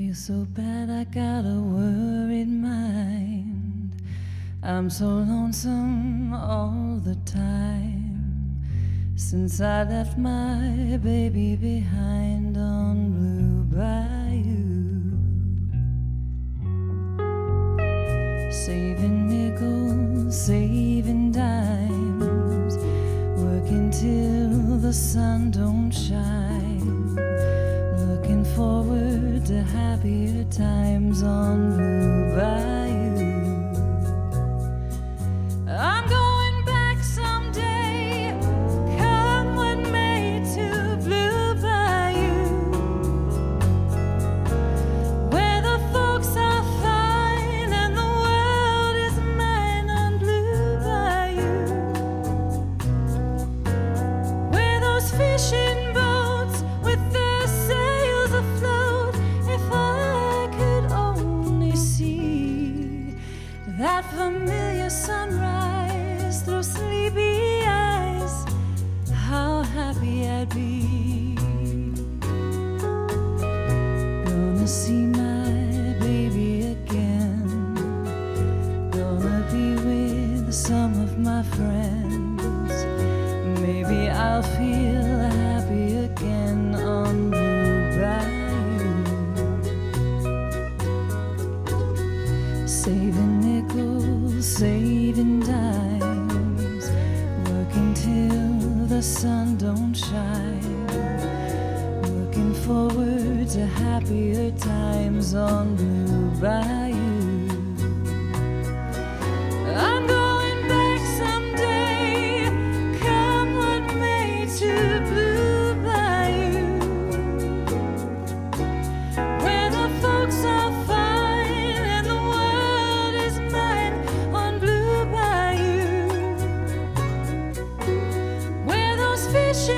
feel so bad, I got a worried mind. I'm so lonesome all the time since I left my baby behind on Blue Bayou. Saving nickels, saving dimes, working till the sun don't shine. Looking forward to happier times on happy. Gonna see my baby again. Gonna be with some of my friends. Maybe I'll feel happy again on Blue Bayou. Saving nickels, saving don't. Looking forward to happier times on Blue Bayou. I'm going back someday, come what may, to Blue Bayou. Where the folks are fine and the world is mine on Blue Bayou. Where those boats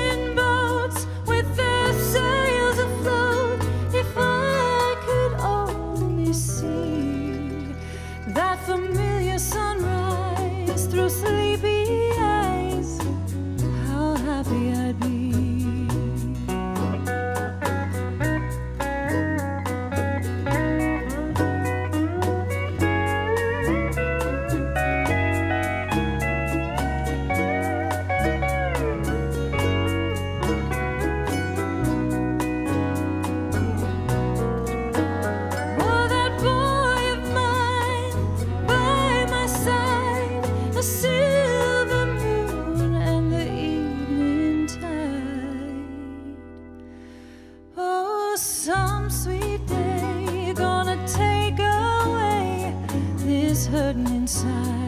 some sweet day gonna take away this hurting inside.